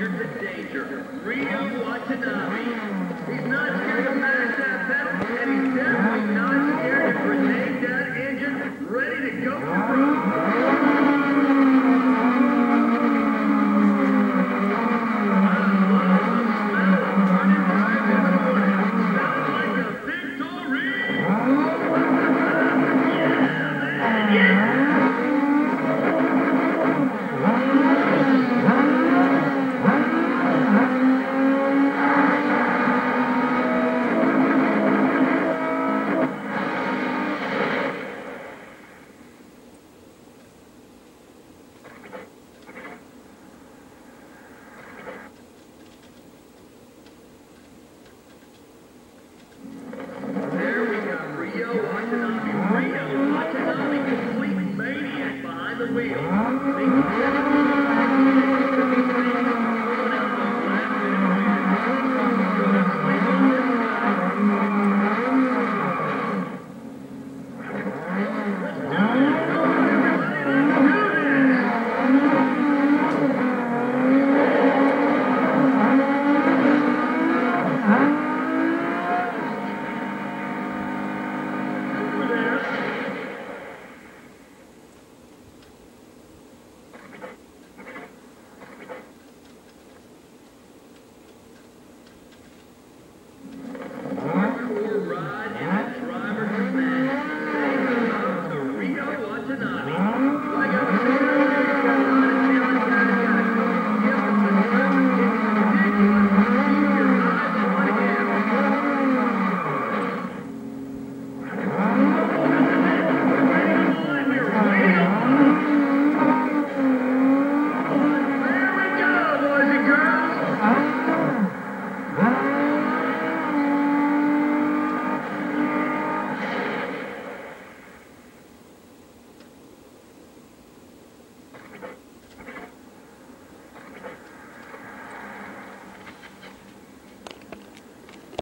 stranger to danger, Ryu Watanabe. the wheel.